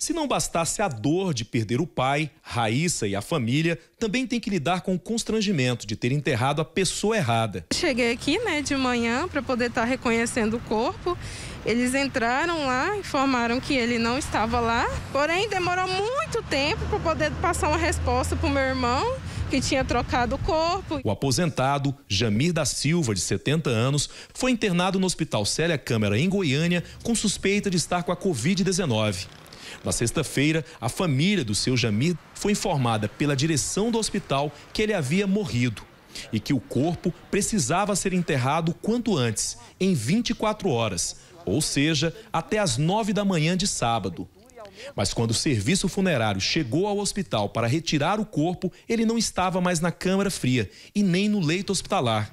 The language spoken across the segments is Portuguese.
Se não bastasse a dor de perder o pai, Raíssa e a família também tem que lidar com o constrangimento de ter enterrado a pessoa errada. Cheguei aqui, né, de manhã para poder estar tá reconhecendo o corpo. Eles entraram lá, informaram que ele não estava lá, porém demorou muito tempo para poder passar uma resposta para o meu irmão que tinha trocado o corpo. O aposentado, Jamir da Silva, de 70 anos, foi internado no Hospital Célia Câmara, em Goiânia, com suspeita de estar com a Covid-19. Na sexta-feira, a família do seu Jamir foi informada pela direção do hospital que ele havia morrido e que o corpo precisava ser enterrado quanto antes, em 24 horas, ou seja, até as 9 da manhã de sábado. Mas quando o serviço funerário chegou ao hospital para retirar o corpo, ele não estava mais na câmara fria e nem no leito hospitalar.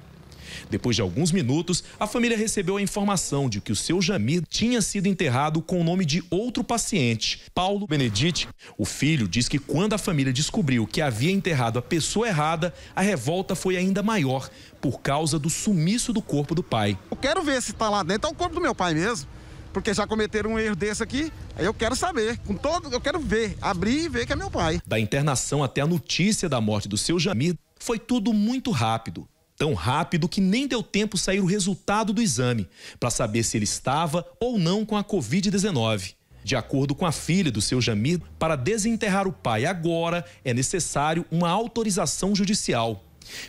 Depois de alguns minutos, a família recebeu a informação de que o seu Jamir tinha sido enterrado com o nome de outro paciente, Paulo Benedite. O filho diz que quando a família descobriu que havia enterrado a pessoa errada, a revolta foi ainda maior por causa do sumiço do corpo do pai. Eu quero ver se está lá dentro é o corpo do meu pai mesmo porque já cometeram um erro desse aqui. Aí eu quero saber, com todo, eu quero ver, abrir e ver que é meu pai. Da internação até a notícia da morte do seu Jamir, foi tudo muito rápido. Tão rápido que nem deu tempo sair o resultado do exame para saber se ele estava ou não com a Covid-19. De acordo com a filha do seu Jamir, para desenterrar o pai agora é necessário uma autorização judicial.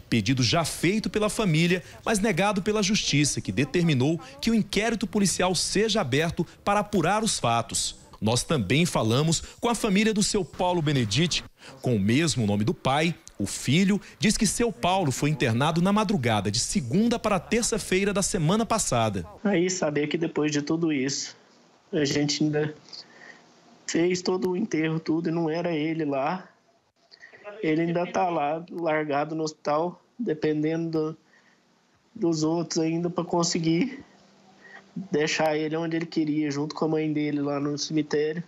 Pedido já feito pela família, mas negado pela justiça, que determinou que o inquérito policial seja aberto para apurar os fatos. Nós também falamos com a família do seu Paulo Benedite, com o mesmo nome do pai, o filho diz que seu Paulo foi internado na madrugada de segunda para terça-feira da semana passada. Aí saber que depois de tudo isso, a gente ainda fez todo o enterro, tudo, e não era ele lá. Ele ainda está lá, largado no hospital, dependendo do, dos outros ainda para conseguir deixar ele onde ele queria, junto com a mãe dele lá no cemitério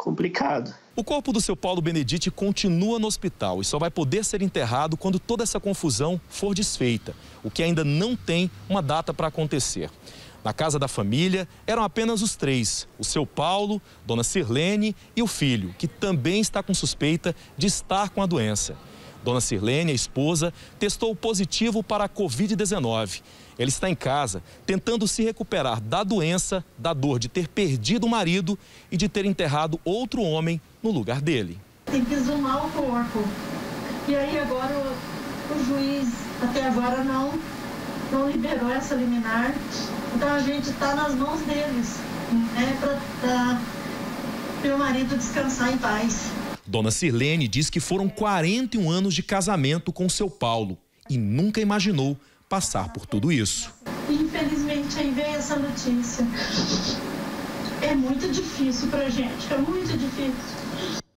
complicado. O corpo do seu Paulo Benedite continua no hospital e só vai poder ser enterrado quando toda essa confusão for desfeita, o que ainda não tem uma data para acontecer. Na casa da família eram apenas os três: o seu Paulo, dona Sirlene e o filho, que também está com suspeita de estar com a doença. Dona Sirlene, a esposa, testou positivo para a Covid-19. Ele está em casa tentando se recuperar da doença, da dor de ter perdido o marido e de ter enterrado outro homem no lugar dele. Tem que exumar o corpo. E aí agora o, o juiz até agora não, não liberou essa liminar. Então a gente está nas mãos deles, né, para meu marido descansar em paz. Dona Sirlene diz que foram 41 anos de casamento com seu Paulo e nunca imaginou passar por tudo isso. Infelizmente aí veio essa notícia. É muito difícil pra gente, é muito difícil.